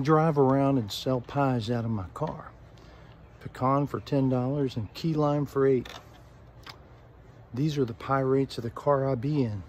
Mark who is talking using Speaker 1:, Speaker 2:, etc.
Speaker 1: I drive around and sell pies out of my car. Pecan for $10 and key lime for 8 These are the pie rates of the car I be in.